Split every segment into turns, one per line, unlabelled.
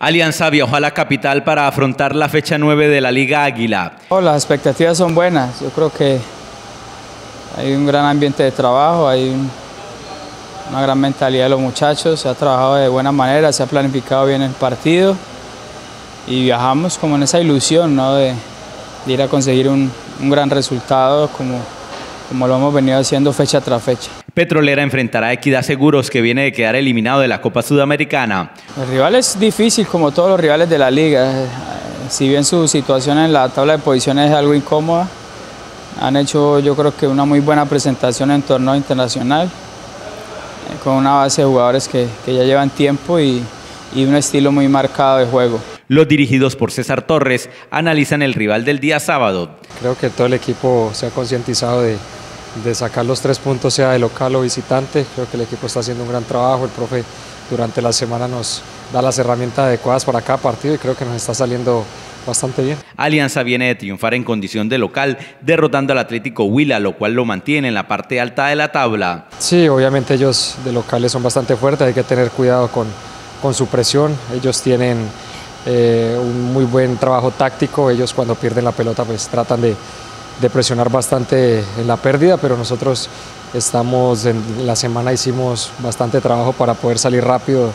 Alianza viajó a la capital para afrontar la fecha 9 de la Liga Águila.
Oh, las expectativas son buenas, yo creo que hay un gran ambiente de trabajo, hay una gran mentalidad de los muchachos, se ha trabajado de buena manera, se ha planificado bien el partido y viajamos como en esa ilusión ¿no? de, ir a conseguir un, un gran resultado como, como lo hemos venido haciendo fecha tras fecha.
Petrolera enfrentará a Equidad Seguros que viene de quedar eliminado de la Copa Sudamericana.
El rival es difícil como todos los rivales de la liga. Si bien su situación en la tabla de posiciones es algo incómoda, han hecho yo creo que una muy buena presentación en torneo internacional, eh, con una base de jugadores que, que ya llevan tiempo y, y un estilo muy marcado de juego.
Los dirigidos por César Torres analizan el rival del día sábado.
Creo que todo el equipo se ha concientizado de, de sacar los tres puntos, sea de local o visitante. Creo que el equipo está haciendo un gran trabajo. El profe durante la semana nos da las herramientas adecuadas para cada partido y creo que nos está saliendo bastante bien.
Alianza viene de triunfar en condición de local, derrotando al Atlético Huila, lo cual lo mantiene en la parte alta de la tabla.
Sí, obviamente ellos de locales son bastante fuertes, hay que tener cuidado con, con su presión. Ellos tienen eh, un muy buen trabajo táctico, ellos cuando pierden la pelota pues tratan de de presionar bastante en la pérdida, pero nosotros estamos en la semana hicimos bastante trabajo para poder salir rápido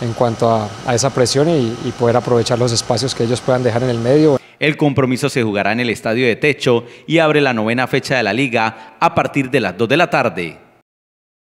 en cuanto a, esa presión y, y poder aprovechar los espacios que ellos puedan dejar en el medio.
El compromiso se jugará en el Estadio de Techo y abre la novena fecha de la liga a partir de las 2 de la tarde.